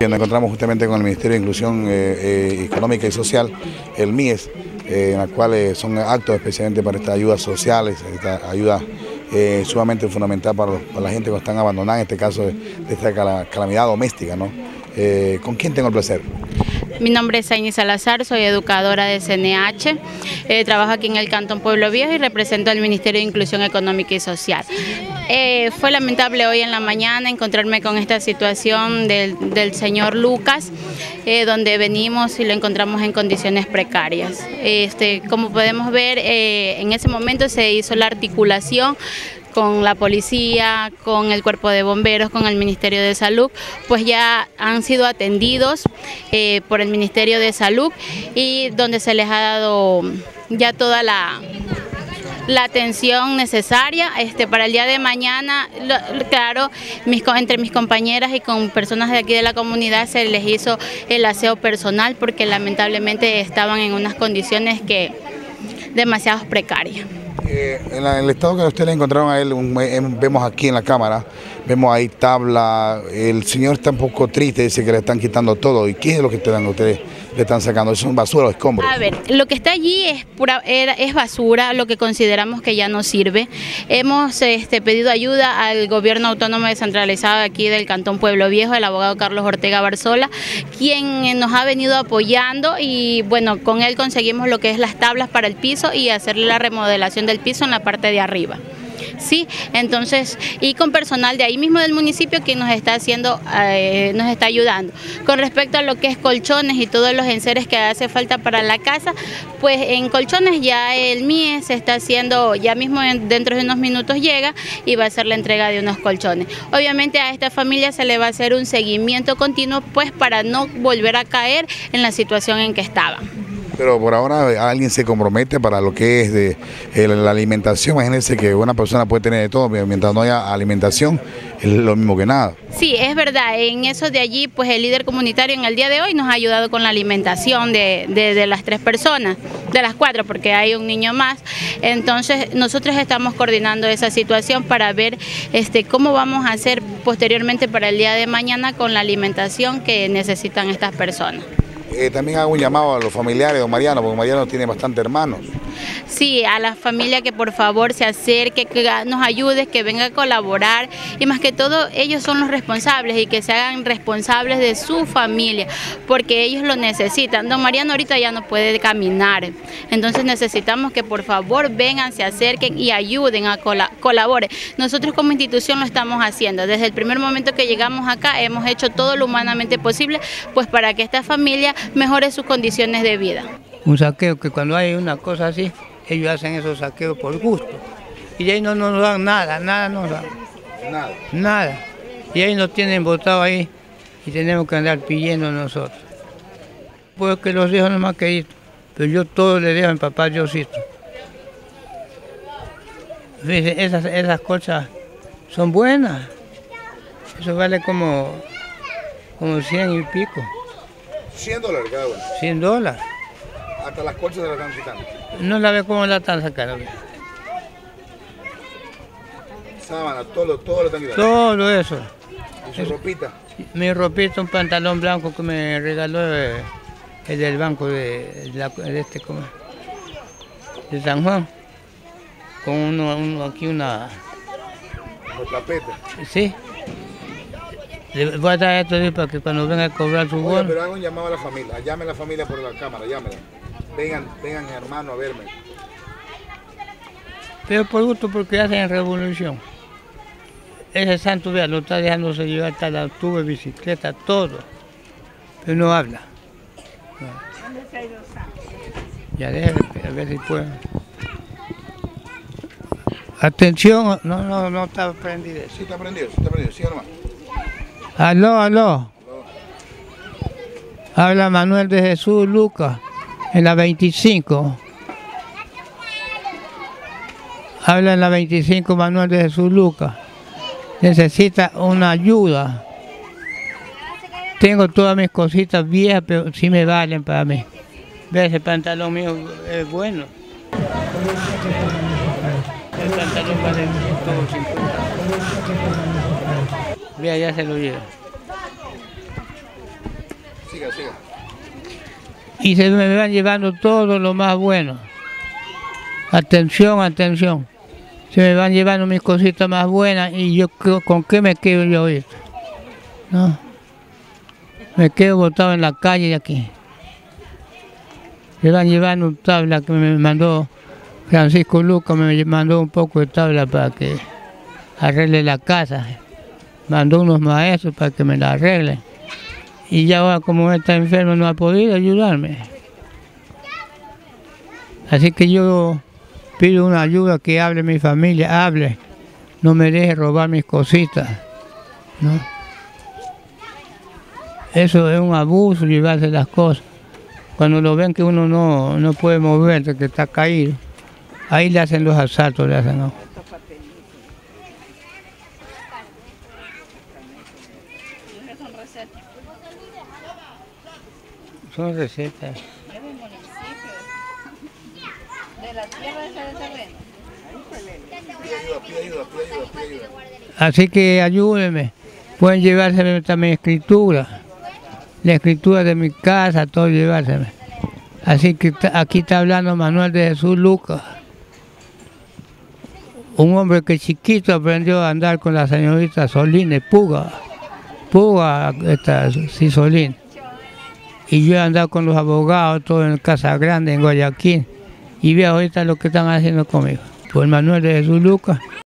Nos encontramos justamente con el Ministerio de Inclusión eh, eh, Económica y Social, el MIES, eh, en la cual son actos especialmente para estas ayudas sociales, esta ayuda sumamente fundamental para, la gente que están abandonada, en este caso de, esta calamidad doméstica. ¿no? ¿Con quién tengo el placer? Mi nombre es Aini Salazar, soy educadora de CNH, eh, trabajo aquí en el Cantón Pueblo Viejo y represento al Ministerio de Inclusión Económica y Social. Eh, fue lamentable hoy en la mañana encontrarme con esta situación del, señor Lucas, eh, donde venimos y lo encontramos en condiciones precarias. Este, como podemos ver, en ese momento se hizo la articulación con la policía, con el cuerpo de bomberos, con el Ministerio de Salud, pues ya han sido atendidos eh, por el Ministerio de Salud y donde se les ha dado ya toda la, atención necesaria este, para el día de mañana. claro, entre mis compañeras y con personas de aquí de la comunidad se les hizo el aseo personal porque lamentablemente estaban en unas condiciones que demasiado precarias. Eh, en, el estado que ustedes encontraron a él, vemos aquí en la cámara, vemos ahí tabla, el señor está un poco triste, dice que le están quitando todo. ¿Y qué es lo que te dan ustedes? Le están sacando? ¿Son basura escombros? A ver, lo que está allí es, pura, es basura, lo que consideramos que ya no sirve. Hemos este, pedido ayuda al gobierno autónomo descentralizado aquí del Cantón Pueblo Viejo, el abogado Carlos Ortega Barzola, quien nos ha venido apoyando y bueno, con él conseguimos lo que es las tablas para el piso y hacerle la remodelación del piso en la parte de arriba. ¿Sí? Entonces, y con personal de ahí mismo del municipio que nos está haciendo, eh, nos está ayudando. Con respecto a lo que es colchones y todos los enseres que hace falta para la casa, pues en colchones ya el MIE se está haciendo, ya mismo dentro de unos minutos llega y va a hacer la entrega de unos colchones. Obviamente a esta familia se le va a hacer un seguimiento continuo pues para no volver a caer en la situación en que estaba. Pero por ahora alguien se compromete para lo que es de la alimentación. Imagínense que una persona puede tener de todo, mientras no haya alimentación, es lo mismo que nada. Sí, es verdad. En eso de allí, pues el líder comunitario en el día de hoy nos ha ayudado con la alimentación de, las tres personas, de las cuatro, porque hay un niño más. Entonces, nosotros estamos coordinando esa situación para ver este, cómo vamos a hacer posteriormente para el día de mañana con la alimentación que necesitan estas personas. Eh, también hago un llamado a los familiares de Mariano, porque Mariano tiene bastante hermanos. Sí, a la familia que por favor se acerque, que nos ayude, que venga a colaborar y más que todo ellos son los responsables y que se hagan responsables de su familia, porque ellos lo necesitan. Don Mariano ahorita ya no puede caminar, entonces necesitamos que por favor vengan, se acerquen y ayuden a colaborar. Nosotros como institución lo estamos haciendo. Desde el primer momento que llegamos acá hemos hecho todo lo humanamente posible pues para que esta familia mejore sus condiciones de vida. Un saqueo que cuando hay una cosa así, ellos hacen esos saqueos por gusto. Y de ahí no, nos dan nada, nada nos dan. Nada. Nada. Y ahí nos tienen votado ahí y tenemos que andar pidiendo nosotros. Pues que los dejo nomás que pero yo todo le dejo a mi papá Diosito. Esas, esas cosas son buenas. Eso vale como, como 100 y pico. 100 dólares cada uno. 100 dólares. Hasta las colchas de la están quitando. No la ve cómo la están sacando. Sábana, todo, todo lo están quitando. Todo eso. ¿Y su ropita? Mi ropita, un pantalón blanco que me regaló eh, el del banco de, de, este, ¿cómo? de San Juan. Con uno, aquí una... ¿Con tapete? Sí. Le voy a traer esto para que cuando venga a cobrar su bono. pero hago un llamado a la familia. Llame a la familia por la cámara, llámela. Vengan, vengan hermano a verme. Pero por gusto porque hacen revolución. Ese santo, vea, lo está dejándose llevar hasta la tuve, bicicleta, todo. Pero no habla. ¿Dónde se ha ido Ya déjame, a ver si puedo. Atención, no, no, no está prendido. Sí está prendido, sí está prendido, sí nomás. Aló, aló. Habla Manuel de Jesús Lucas, en la 25. Habla en la 25 Manuel de Jesús Lucas. Necesita una ayuda. Tengo todas mis cositas viejas, pero sí me valen para mí. Ve, ese pantalón mío es bueno. El pantalón vale 150. Vea, ya se lo lleva. Siga, siga. Y se me van llevando todo lo más bueno. Atención, atención. Se me van llevando mis cositas más buenas y yo con qué me quedo yo hoy. No. Me quedo botado en la calle de aquí. Se van llevando tabla que me mandó Francisco Lucas, me mandó un poco de tabla para que arregle la casa. Mandó unos maestros para que me la arreglen. Y ya ahora como está enfermo no ha podido ayudarme. Así que yo pido una ayuda que hable mi familia, hable. No me deje robar mis cositas. ¿no? Eso es un abuso, llevarse las cosas. Cuando lo ven que uno no, no puede moverse, que está caído, ahí le hacen los asaltos, le hacen. ¿no? Son recetas. Así que ayúdenme. Pueden llevárseme también escritura. La escritura de mi casa, todo llevárseme. Así que aquí está hablando Manuel de Jesús Lucas. Un hombre que chiquito aprendió a andar con la señorita Soline Puga. Puga, esta Cisolín. Y yo he andado con los abogados, todo en Casa Grande, en Guayaquil. Y veo ahorita lo que están haciendo conmigo. Pues Manuel de Jesús Lucas.